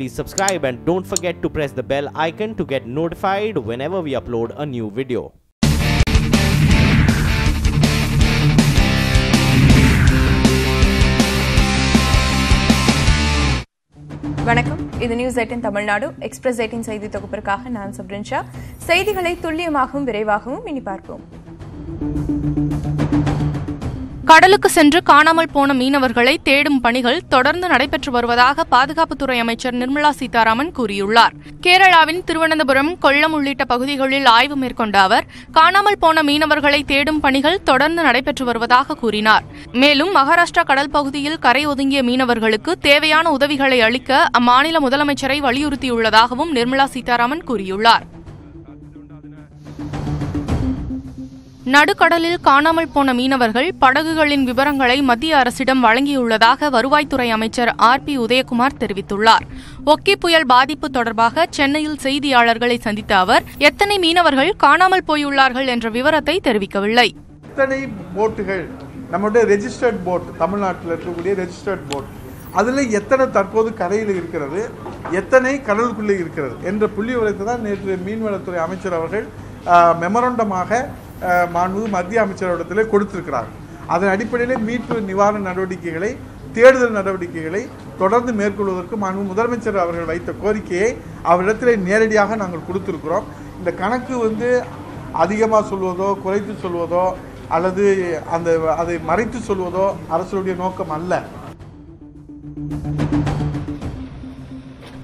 please subscribe and don't forget to press the bell icon to get notified whenever we upload a new video. வணக்கம் இது news eighteen Tamil Nadu express eighteen செய்தி தொகுப்பிற்காக நான் சப்ரின்ஷா செய்திகளை துல்லியமாகவும் விரைவாகவும் இனி பார்ப்போம் கடலுக்கு சென்று காணாமல் போன மீனவர்களை தேடும் பணிகள் தொடர்ந்து நடைபெற்று வருவதாக பாதுகாப்புத்துறை அமைச்சர் நிர்மலா சீதாராமன் கூறியுள்ளார். கேரளாவின் திருவனந்தபுரம் கொல்லம் உள்ளிட்ட பகுதிகளில் ஆய்வு மேற்கொண்ட அவர் காணாமல் போன மீனவர்களை தேடும் பணிகள் தொடர்ந்து நடைபெற்று வருவதாக கூறினார். மேலும் மகாராஷ்டிரா கடல் பகுதியில் கரை ஒதுங்கிய மீனவர்களுக்கு தேவையான உதவிகளை அளிக்க அம்மாநில முதலமைச்சரை வலியுறுத்தியுள்ளதாகவும் நிர்மலா சீதாராமன் கூறியுள்ளார். நடுக்கடலில் காணாமல் போன மீனவர்கள் படகுகளின் விவரங்களை மத்திய அரசிடம் வழங்கியுள்ளதாக வருவாய்த்துறை அமைச்சர் ஆர் பி உதயகுமார் தெரிவித்துள்ளார். ஒக்கி புயல் பாதிப்பு தொடர்பாக சென்னையில் செய்தியாளர்களை சந்தித்த அவர் எத்தனை மீனவர்கள் காணாமல் போயுள்ளார்கள் என்ற விவரத்தை தெரிவிக்கவில்லை. எத்தனை போட்டுகள்? நம்முடைய ரெஜிஸ்டர்ட் போட் தமிழ்நாட்டில் இருக்கக்கூடிய ரெஜிஸ்டர்ட் போட் அதில் எத்தனை தற்போது கரையில் இருக்கிறது? எத்தனை கடலுக்குள்ளே இருக்கிறது? என்ற புள்ளி தான் நேற்று மீன்வளத்துறை அமைச்சர் அவர்கள் மெமரண்டமாக மாண்பு மத்திய அமைச்சரிடத்தில் கொடுத்திருக்கிறார். அதன் அடிப்படையில் மீட்பு நிவாரண நடவடிக்கைகளை தேடுதல் நடவடிக்கைகளை தொடர்ந்து மேற்கொள்வதற்கு மாண்பு முதலமைச்சர் அவர்கள் வைத்த கோரிக்கையை அவரிடத்தில் நேரடியாக நாங்கள் கொடுத்துருக்குறோம். இந்த கணக்கு வந்து அதிகமாக சொல்வதோ குறைத்து சொல்வதோ அல்லது அந்த அதை மறைத்து சொல்வதோ அரசுடைய நோக்கம் அல்ல.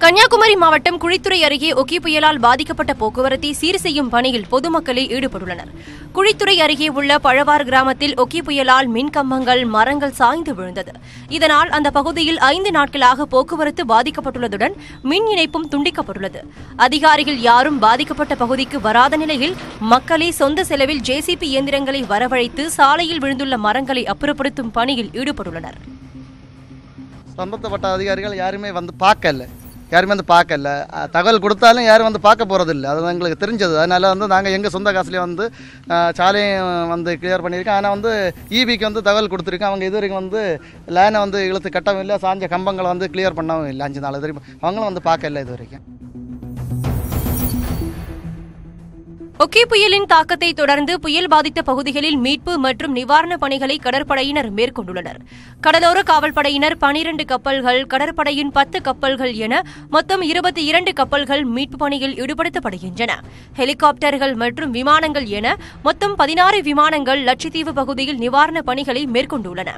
கன்னியாகுமரி மாவட்டம் குழித்துறை அருகே ஒக்கி புயலால் பாதிக்கப்பட்ட போக்குவரத்தை சீர் செய்யும் பணியில் பொதுமக்களே ஈடுபட்டுள்ளனர். குழித்துறை அருகே உள்ள பழவார் கிராமத்தில் ஒக்கி புயலால் மின் கம்பங்கள் மரங்கள் சாய்ந்து விழுந்தது. இதனால் அந்த பகுதியில் ஐந்து நாட்களாக போக்குவரத்து பாதிக்கப்பட்டுள்ளதுடன் மின் இணைப்பும் துண்டிக்கப்பட்டுள்ளது. அதிகாரிகள் யாரும் பாதிக்கப்பட்ட பகுதிக்கு வராத நிலையில் மக்களே சொந்த செலவில் ஜேசிபி இயந்திரங்களை வரவழைத்து சாலையில் விழுந்துள்ள மரங்களை அப்புறப்படுத்தும் பணியில் ஈடுபட்டுள்ளனர். சம்பந்தப்பட்ட அதிகாரிகள் யாருமே வந்து பார்க்கல. யாருமே வந்து பார்க்கல. தகவல் கொடுத்தாலும் யாரும் வந்து பார்க்க போகிறதில்ல அது எங்களுக்கு தெரிஞ்சது. அதனால் வந்து நாங்கள் எங்கள் சொந்த காசுலேயே வந்து சாலையும் வந்து கிளியர் பண்ணியிருக்கோம். ஆனால் வந்து ஈபிக்கு வந்து தகவல் கொடுத்துருக்கோம். அவங்க இது வரைக்கும் வந்து லேனை வந்து இழுத்து கட்டவும் இல்லை சாஞ்ச கம்பங்களை வந்து கிளியர் பண்ணவும் இல்லை. அஞ்சு நாள் இது வரைக்கும் அவங்களும் வந்து பார்க்கல இது வரைக்கும் ஒக்கி புயலின் தாக்கத்தை தொடர்ந்து புயல் பாதித்த பகுதிகளில் மீட்பு மற்றும் நிவாரணப் பணிகளை கடற்படையினர் மேற்கொண்டுள்ளனர். கடலோர காவல்படையினர் பனிரண்டு கப்பல்கள் கடற்படையின் பத்து கப்பல்கள் என மொத்தம் இருபத்தி இரண்டு கப்பல்கள் மீட்பு பணியில் ஈடுபடுத்தப்படுகின்றன. ஹெலிகாப்டர்கள் மற்றும் விமானங்கள் என மொத்தம் பதினாறு விமானங்கள் லட்சத்தீவு பகுதியில் நிவாரணப் பணிகளை மேற்கொண்டுள்ளன.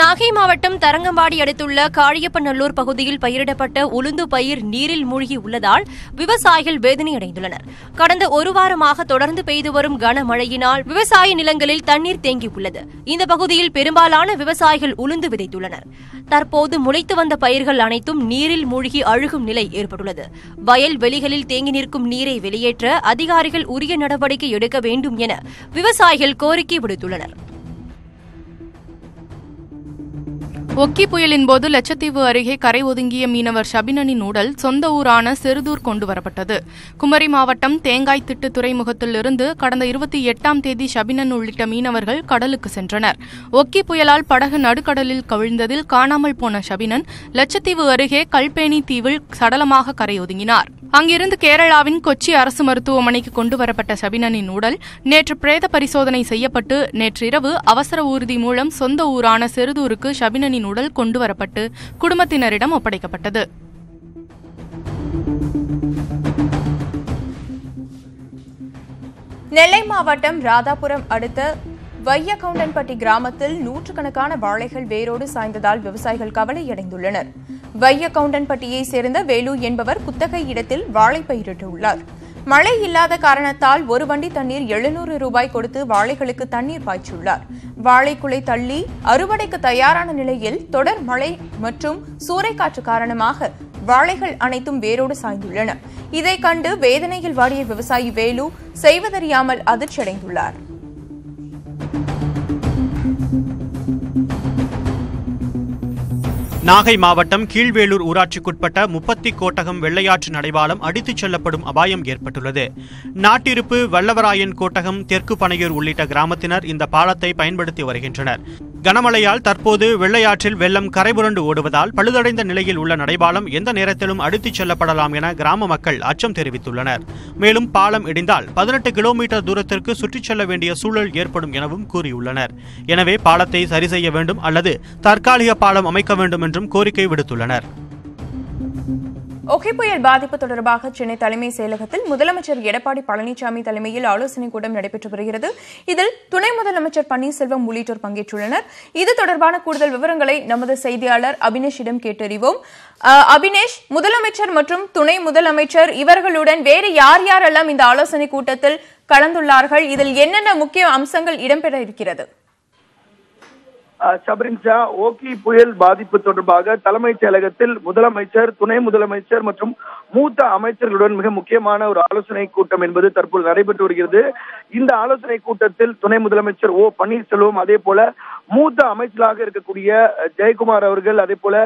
நாகை மாவட்டம் தரங்கம்பாடி அடுத்துள்ள காளியப்பநல்லூர் பகுதியில் பயிரிடப்பட்ட உளுந்து பயிர் நீரில் மூழ்கி உள்ளதால் விவசாயிகள் வேதனையடைந்துள்ளனர். கடந்த ஒரு வாரமாக தொடர்ந்து பெய்து வரும் கனமழையினால் விவசாய நிலங்களில் தண்ணீர் தேங்கியுள்ளது இந்த பகுதியில் பெரும்பாலான விவசாயிகள் உளுந்து விதைத்துள்ளனர். தற்போது முளைத்து வந்த பயிர்கள் அனைத்தும் நீரில் மூழ்கி அழுகும் நிலை ஏற்பட்டுள்ளது. வயல் வெளிகளில் தேங்கி நிற்கும் நீரை வெளியேற்ற அதிகாரிகள் உரிய நடவடிக்கை எடுக்க வேண்டும் என விவசாயிகள் கோரிக்கை விடுத்துள்ளனர். ஒக்கி புயலின் போது லட்சத்தீவு அருகே கரை ஒதுங்கிய மீனவர் ஷபினனின் உடல் சொந்த ஊரான செருதூர் கொண்டு வரப்பட்டது. குமரி மாவட்டம் தேங்காய் திட்டு கடந்த இருபத்தி எட்டாம் தேதி ஷபினன் உள்ளிட்ட மீனவர்கள் கடலுக்கு சென்றனர். ஒக்கி புயலால் படகு நடுக்கடலில் கவிழ்ந்ததில் காணாமல் போன ஷபினன் லட்சத்தீவு அருகே கல்பேணி தீவில் சடலமாக கரை ஒதுங்கினார். அங்கிருந்து கேரளாவின் கொச்சி அரசு மருத்துவமனைக்கு கொண்டு வரப்பட்ட சபினனின் உடல் நேற்று பிரேத பரிசோதனை செய்யப்பட்டு நேற்றிரவு அவசர ஊர்தி மூலம் சொந்த ஊரான செருதூருக்கு ஷபினனின் உடல் கொண்டுவரப்பட்டு குடும்பத்தினரிடம் ஒப்படைக்கப்பட்டது. நெல்லை மாவட்டம் ராதாபுரம் அடுத்த வையகவுண்டன்பட்டி கிராமத்தில் நூற்றுக்கணக்கான வாழைகள் வேரோடு சாய்ந்ததால் விவசாயிகள் கவலையடைந்துள்ளனர் வையகவுண்டன்பட்டியை சேர்ந்த வேலு என்பவர் குத்தகை இடத்தில் வாழை பயிரிட்டுள்ளார். மழை இல்லாத காரணத்தால் ஒரு வண்டி தண்ணீர் எழுநூறு ரூபாய் கொடுத்து வாழைகளுக்கு தண்ணீர் பாய்ச்சியுள்ளார் வாழைக்குலை தள்ளி அறுவடைக்கு தயாரான நிலையில் தொடர் மழை மற்றும் சூறைக்காற்று காரணமாக வாழைகள் அனைத்தும் வேரோடு சாய்ந்துள்ளன. இதை கண்டு வேதனையில் வாடிய விவசாயி வேலு செய்வதறியாமல் அதிர்ச்சியடைந்துள்ளார். நாகை மாவட்டம் கீழ்வேலூர் ஊராட்சிக்குட்பட்ட முப்பத்தி கோட்டகம் வெள்ளையாற்று நடைபாலம் அடித்துச் செல்லப்படும் அபாயம் ஏற்பட்டுள்ளது. நாட்டிருப்பு வல்லவராயன் கோட்டகம் தெற்கு பனையூர் உள்ளிட்ட கிராமத்தினர் இந்த பாலத்தை பயன்படுத்தி வருகின்றனர். கனமழையால் தற்போது வெள்ளையாற்றில் வெள்ளம் கரைபுரண்டு ஓடுவதால் பழுதடைந்த நிலையில் உள்ள நடைபாலம் எந்த நேரத்திலும் அடித்துச் செல்லப்படலாம் என கிராம மக்கள் அச்சம் தெரிவித்துள்ளனர். மேலும் பாலம் இடிந்தால் பதினெட்டு கிலோமீட்டர் தூரத்திற்கு சுற்றிச் செல்ல வேண்டிய சூழல் ஏற்படும் எனவும் கூறியுள்ளனர். எனவே பாலத்தை சரி செய்ய வேண்டும் அல்லது தற்காலிக பாலம் அமைக்க வேண்டும் என்றும் கோரிக்கை விடுத்துள்ளனர். ஒகி புயல் பாதிப்பு தொடர்பாக சென்னை தலைமைச் செயலகத்தில் முதலமைச்சர் எடப்பாடி பழனிசாமி தலைமையில் ஆலோசனைக் கூட்டம் நடைபெற்று வருகிறது. இதில் துணை முதலமைச்சர் பன்னீர்செல்வம் உள்ளிட்டோர் பங்கேற்றுள்ளனர். இது தொடர்பான கூடுதல் விவரங்களை நமது செய்தியாளர் அபினேஷிடம் கேட்டறிவோம். அபினேஷ் முதலமைச்சர் மற்றும் துணை முதலமைச்சர் இவர்களுடன் வேறு யார் யாரெல்லாம் இந்த ஆலோசனைக் கூட்டத்தில் கலந்துள்ளார்கள்? இதில் என்னென்ன முக்கிய அம்சங்கள் இடம்பெற இருக்கிறது? சபரின்ஷா ஓகி புயல் பாதிப்பு தொடர்பாக தலைமைச் செயலகத்தில் முதலமைச்சர் துணை முதலமைச்சர் மற்றும் மூத்த அமைச்சர்களுடன் மிக முக்கியமான ஒரு ஆலோசனை கூட்டம் என்பது தற்போது நடைபெற்று வருகிறது. இந்த ஆலோசனை கூட்டத்தில் துணை முதலமைச்சர் ஓ பன்னீர்செல்வம் அதே போல மூத்த அமைச்சராக இருக்கக்கூடிய ஜெயக்குமார் அவர்கள் அதே போல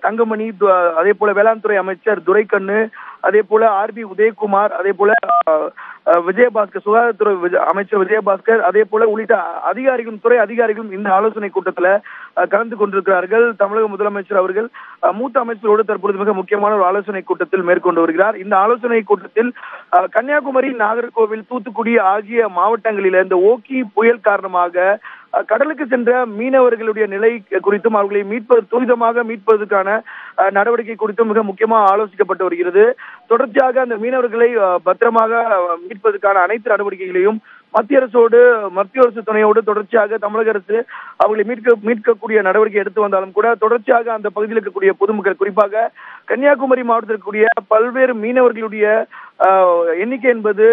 தங்கமணி அதே போல வேளாண் துறை அமைச்சர் துரைக்கண்ணு அதே போல ஆர் பி உதயகுமார் அதே போல விஜயபாஸ்கர் சுகாதாரத்துறை அமைச்சர் விஜயபாஸ்கர் அதே போல உள்ளிட்ட அதிகாரிகளும் துறை அதிகாரிகளும் இந்த ஆலோசனை கூட்டத்துல கலந்து கொண்டிருக்கிறார்கள். தமிழக முதலமைச்சர் அவர்கள் அஹ், மூத்த அமைச்சரோடு தற்பொழுது மிக முக்கியமான ஒரு ஆலோசனை கூட்டத்தில் மேற்கொண்டு வருகிறார். இந்த ஆலோசனை கூட்டத்தில் கன்னியாகுமரி நாகர்கோவில் தூத்துக்குடி ஆகிய மாவட்டங்களில் இந்த ஓக்கி புயல் காரணமாக கடலுக்கு சென்ற மீனவர்களுடைய நிலை குறித்தும் அவர்களை மீட்பது துரிதமாக மீட்பதற்கான நடவடிக்கை குறித்தும் மிக முக்கியமாக ஆலோசிக்கப்பட்டு வருகிறது. தொடர்ச்சியாக அந்த மீனவர்களை பத்திரமாக மீட்பதற்கான அனைத்து நடவடிக்கைகளையும் மத்திய அரசோடு மத்திய அரசு துணையோடு தொடர்ச்சியாக தமிழக அரசு அவர்களை மீட்க மீட்கக்கூடிய நடவடிக்கை எடுத்து வந்தாலும் கூட தொடர்ச்சியாக அந்த பகுதியில் இருக்கக்கூடிய பொதுமக்கள் குறிப்பாக கன்னியாகுமரி மாவட்டத்தில் இருக்கக்கூடிய பல்வேறு மீனவர்களுடைய எண்ணிக்கை என்பது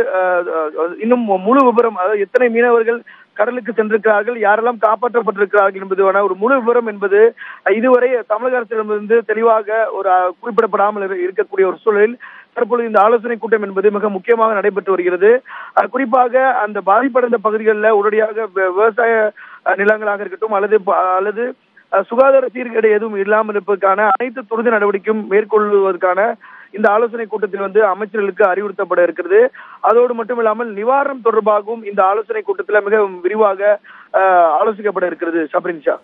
இன்னும் முழு விபரம் அதாவது எத்தனை மீனவர்கள் கடலுக்கு சென்றிருக்கிறார்கள். யாரெல்லாம் காப்பாற்றப்பட்டிருக்கிறார்கள் என்பதுவான ஒரு முழு விவரம் என்பது இதுவரை தமிழக அரசிடமிருந்து தெளிவாக ஒரு குறிப்பிடப்படாமல் இரு- இருக்கக்கூடிய ஒரு சூழலில் தற்பொழுது இந்த ஆலோசனை கூட்டம் என்பது மிக முக்கியமாக நடைபெற்று வருகிறது. குறிப்பாக அந்த பாதிப்படைந்த பகுதிகளில் உடனடியாக விவசாய நிலங்களாக இருக்கட்டும் அல்லது ப- அல்லது சுகாதார சீர்கேடு எதுவும் இல்லாமல் இருப்பதற்கான அனைத்து துரித நடவடிக்கையும் மேற்கொள்வதற்கான இந்த ஆலோசனை கூட்டத்தில் வந்து அமைச்சர்களுக்கு அறிவுறுத்தப்பட இருக்கிறது. அதோடு மட்டும் இல்லாமல் நிவாரணம் தொடர்பாகவும் இந்த ஆலோசனை கூட்டத்தில் மிக விரிவாக ஆலோசிக்கப்பட இருக்கிறது சபரின் ஷா.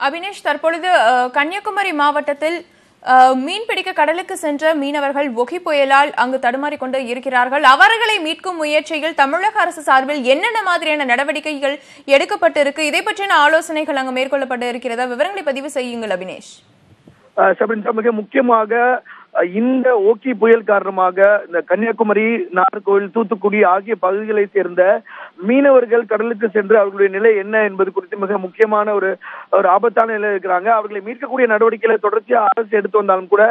அபினேஷ் தற்பொழுது கன்னியாகுமரி மாவட்டத்தில் அஹ், மீன் பிடிக்க கடலுக்கு சென்ற மீனவர்கள் ஒகி புயலால் அங்கு தடுமாறிக் கொண்டு இருக்கிறார்கள். அவர்களை மீட்கும் முயற்சியில் தமிழக அரசு சார்பில் என்னென்ன மாதிரியான நடவடிக்கைகள் எடுக்கப்பட்டிருக்கு? இதை பற்றின ஆலோசனைகள் அங்கு மேற்கொள்ளப்பட்டு இருக்கிறதா? விவரங்களை பதிவு செய்யுங்கள் அபினேஷ். மிக முக்கியமாக இந்த ஓக்கி புயல் காரணமாக இந்த கன்னியாகுமரி நாகர்கோவில் தூத்துக்குடி ஆகிய பகுதிகளை சேர்ந்த மீனவர்கள் கடலுக்கு சென்று அவர்களுடைய நிலை என்ன என்பது குறித்து மிக முக்கியமான ஒரு ஒரு ஆபத்தான நிலை இருக்கிறாங்க. அவர்களை மீட்கக்கூடிய நடவடிக்கைகளை தொடர்ச்சியாக அரசு எடுத்து வந்தாலும் கூட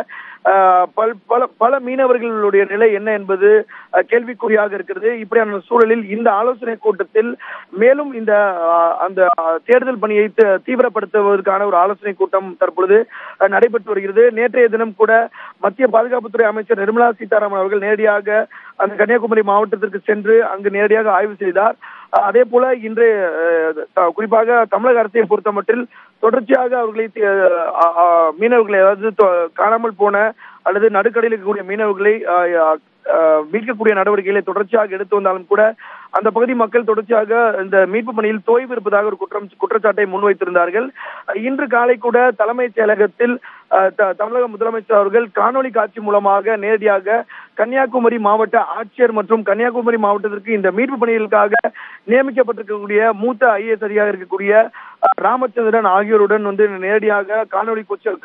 பல் பல பல மீனவர்களுடைய நிலை என்ன என்பது கேள்விக்குறியாக இருக்கிறது. இப்படியான சூழலில் இந்த ஆலோசனை கூட்டத்தில் மேலும் இந்த அந்த தேர்தல் பணியை த- தீவிரப்படுத்துவதற்கான ஒரு ஆலோசனை கூட்டம் தற்பொழுது நடைபெற்று வருகிறது. நேற்றைய தினம் கூட மத்திய பாதுகாப்புத்துறை அமைச்சர் நிர்மலா சீதாராமன் அவர்கள் நேரடியாக அந்த கன்னியாகுமரி மாவட்டத்திற்கு சென்று அங்கு நேரடியாக ஆய்வு செய்தார். அதே போல இன்று குறிப்பாக தமிழக அரசை பொறுத்தமட்டில் தொடர்ச்சியாக அவர்களை மீனவர்களை அதாவது காணாமல் போன அல்லது நடுக்கடலில் இருக்கக்கூடிய மீனவர்களை மீட்கக்கூடிய நடவடிக்கைகளை தொடர்ச்சியாக எடுத்து வந்தாலும் கூட அந்த பகுதி மக்கள் தொடர்ச்சியாக இந்த மீட்பு பணியில் தோய்வு இருப்பதாக ஒரு குற்றம் குற்றச்சாட்டை முன்வைத்திருந்தார்கள். இன்று காலை கூட தலைமைச் செயலகத்தில் த- தமிழக முதலமைச்சர் அவர்கள் காணொலி காட்சி மூலமாக நேரடியாக கன்னியாகுமரி மாவட்ட ஆட்சியர் மற்றும் கன்னியாகுமரி மாவட்டத்திற்கு இந்த மீட்பு பணிகளுக்காக நியமிக்கப்பட்டிருக்கக்கூடிய மூத்த ஐஏஎஸ் அதிகாரி இருக்கக்கூடிய ராமச்சந்திரன் ஆகியோருடன் வந்து நேரடியாக காணொலி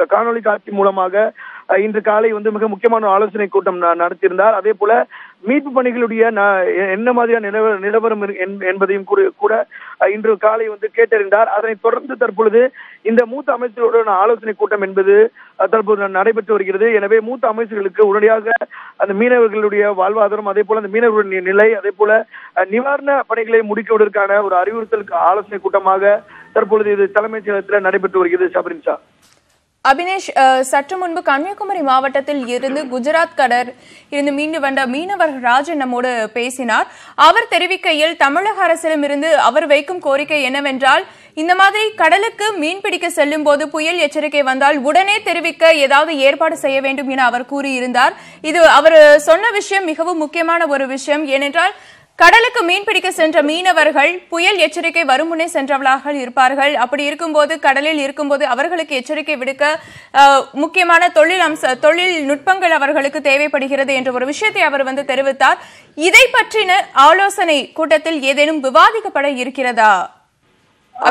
காணொலி காட்சி மூலமாக இன்று காலை வந்து மிக முக்கியமான ஆலோசனை கூட்டம் நடத்தியிருந்தார். அதே போல மீட்பு பணிகளுடைய ந- எ- என்ன மாதிரியான நிலவ நிலவரம் இரு- என்- என்பதையும் கூட இன்று காலை வந்து கேட்டறிந்தார். அதனைத் தொடர்ந்து தற்பொழுது இந்த மூத்த அமைச்சர்களுடன் ஆலோசனை கூட்டம் என்பது தற்போது நடைபெற்று வருகிறது. எனவே மூத்த அமைச்சர்களுக்கு உடனடியாக அந்த மீனவர்களுடைய வாழ்வாதாரம் அதே போல அந்த மீனவர்களுடைய நிலை அதே போல நிவாரண பணிகளை முடிக்குவதற்கான ஒரு அறிவுறுத்தலுக்கு ஆலோசனை கூட்டமாக தற்பொழுது இது தலைமைச் செயலகத்தில் நடைபெற்று வருகிறது சபரின்ஷா அபினேஷ் அஹ், சற்று முன்பு கன்னியாகுமரி மாவட்டத்தில் இருந்து குஜராத் கடர் இருந்து மீண்டு வந்த மீனவர் ராஜன் நம்மோடு பேசினார். அவர் தெரிவிக்கையில் தமிழக அரசிடமிருந்து அவர் வைக்கும் கோரிக்கை என்னவென்றால் இந்த மாதிரி கடலுக்கு மீன் பிடிக்க செல்லும் போது புயல் எச்சரிக்கை வந்தால் உடனே தெரிவிக்க ஏதாவது ஏற்பாடு செய்ய வேண்டும் என அவர் கூறியிருந்தார். இது அவர் சொன்ன விஷயம் மிகவும் முக்கியமான ஒரு விஷயம். ஏனென்றால் கடலுக்கு மீன்பிடிக்க சென்ற மீனவர்கள் புயல் எச்சரிக்கை வரும் முன்னே சென்றவர்களாக இருப்பார்கள். அப்படி இருக்கும்போது கடலில் இருக்கும்போது அவர்களுக்கு எச்சரிக்கை விடுக்க முக்கியமான தொழில் அம்ச தொழில் நுட்பங்கள் அவர்களுக்கு தேவைப்படுகிறது என்ற ஒரு விஷயத்தை அவர் வந்து தெரிவித்தார். இதை பற்றின ஆலோசனை கூட்டத்தில் ஏதேனும் விவாதிக்கப்பட இருக்கிறதா?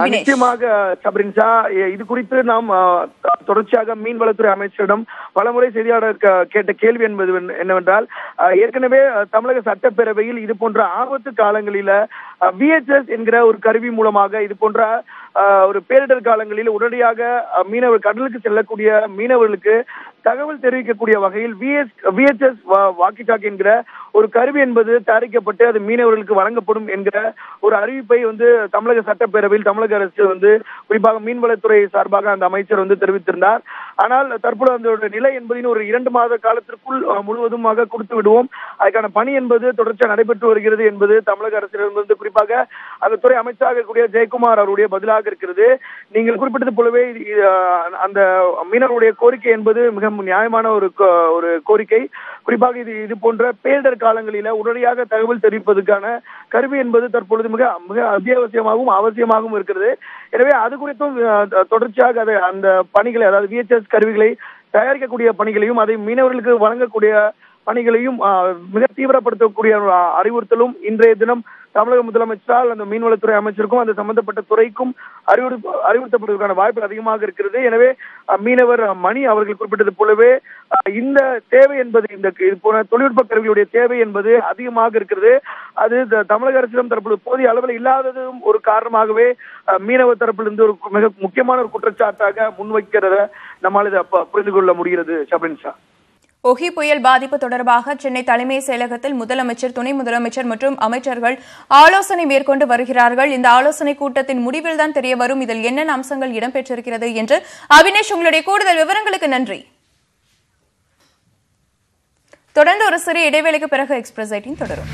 நிச்சயமாக சபரின்சா இது குறித்து நாம் தொடர்ச்சியாக மீன்வளத்துறை அமைச்சரிடம் பலமுறை செய்தியாளர் கேட்ட கேள்வி என்பது என்னவென்றால் ஏற்கனவே தமிழக சட்டப்பேரவையில் இது போன்ற ஆபத்து காலங்களில விஹெச்எஸ் என்கிற ஒரு கருவி மூலமாக இது போன்ற ஆஹ், ஒரு பேரிடர் காலங்களில் உடனடியாக மீனவர் கடலுக்கு செல்லக்கூடிய மீனவர்களுக்கு தகவல் தெரிவிக்கக்கூடிய வகையில் விஎஸ் விஹெச்எஸ் வாக்கி டாக் என்கிற ஒரு கருவி என்பது தயாரிக்கப்பட்டு அது மீனவர்களுக்கு வழங்கப்படும் என்கிற ஒரு அறிவிப்பை வந்து தமிழக சட்டப்பேரவையில் தமிழக அரசு வந்து குறிப்பாக மீன்வளத்துறை சார்பாக அந்த அமைச்சர் வந்து தெரிவித்திருந்தார். ஆனால் தற்போது அந்த நிலை என்பதின் ஒரு இரண்டு மாத காலத்திற்குள் முழுவதுமாக கொடுத்து விடுவோம். அதுக்கான பணி என்பது தொடர்ச்சியாக நடைபெற்று வருகிறது என்பது தமிழக அரசிடமிருந்து குறிப்பாக அந்த துறை அமைச்சராக இருக்கக்கூடிய ஜெயக்குமார் அவருடைய பதிலாக இருக்கிறது. நீங்கள் குறிப்பிட்டது போலவே அந்த மீனவருடைய கோரிக்கை என்பது மிக நியாயமான ஒரு ஒரு கோரிக்கை. குறிப்பாக இது இது போன்ற பேரிடர் காலங்களில உடனடியாக தகவல் தெரிவிப்பதற்கான கருவி என்பது தற்பொழுது மிக மிக அத்தியாவசியமாகவும் அவசியமாகவும் இருக்கிறது. எனவே அது குறித்தும் தொடர்ச்சியாக அதை அந்த பணிகளை அதாவது விஹெச்எஸ் கருவிகளை தயாரிக்கக்கூடிய பணிகளையும் அதை மீனவர்களுக்கு வழங்கக்கூடிய பணிகளையும் மிக தீவிரப்படுத்தக்கூடிய அறிவுறுத்தலும் இன்றைய தினம் தமிழக முதலமைச்சரால் அந்த மீன்வளத்துறை அமைச்சருக்கும் அந்த சம்பந்தப்பட்ட துறைக்கும் அறிவுறு அறிவுறுத்தப்படுவதற்கான வாய்ப்பு அதிகமாக இருக்கிறது. எனவே மீனவர் மணி அவர்கள் குறிப்பிட்டது போலவே இந்த தேவை என்பது இந்த இது போன தொழில்நுட்ப கருவியுடைய தேவை என்பது அதிகமாக இருக்கிறது. அது த- தமிழக அரசிடம் தரப்பு போதிய அளவில் இல்லாததும் ஒரு காரணமாகவே மீனவ தரப்பிலிருந்து ஒரு மிக முக்கியமான ஒரு குற்றச்சாட்டாக முன்வைக்கிறத நம்மால் இதை புரிந்து கொள்ள முடிகிறது ஷபின் ஷா ஒகி புயல் பாதிப்பு தொடர்பாக சென்னை தலைமை செயலகத்தில் முதலமைச்சர் துணை முதலமைச்சர் மற்றும் அமைச்சர்கள் ஆலோசனை மேற்கொண்டு வருகிறார்கள். இந்த ஆலோசனை கூட்டத்தின் முடிவில்தான் தெரிய வரும் இதில் என்னென்ன அம்சங்கள் இடம்பெற்றிருக்கிறது என்று அவினேஷ் உங்களுடைய கூடுதல் விவரங்களுக்கு நன்றி. தொடர்ந்து ஒரு சிறிய இடைவேளைக்கு பிறகு எக்ஸ்பிரஸ் தொடரும்.